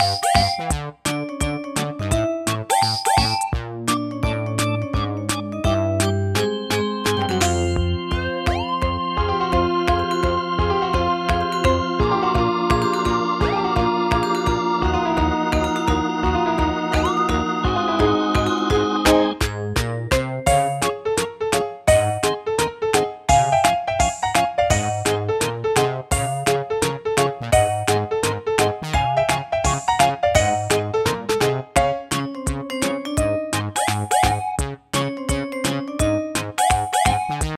Woo!